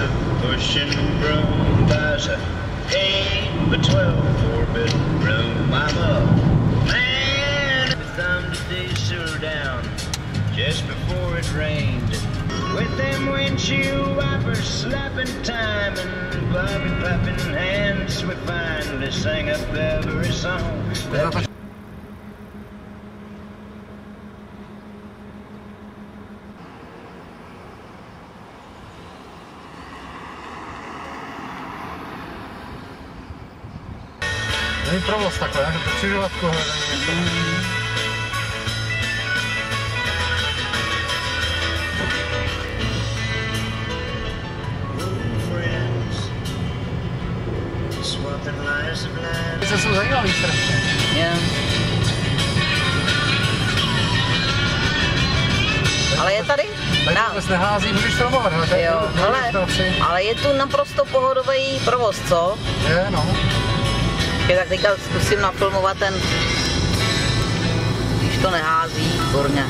a pushing broom, buys a eight by twelve four bedroom. I'm a man with thumb to the sewer down just before it rained. With them windshield wipers slapping time and Bobby clapping hands, we finally sang up every song. Není provoz takhle, jako to křižovatku lies. Ty jsou zajímavý strašně. Je. Ale je tady? Tady Na, vůbec nehází, můžeš filmovat, hele, tady jo, tady hele, ilustraci. ale je tu naprosto pohodový provoz, co? Je, no. Je, tak teďka zkusím nafilmovat ten, když to nehází, výborně.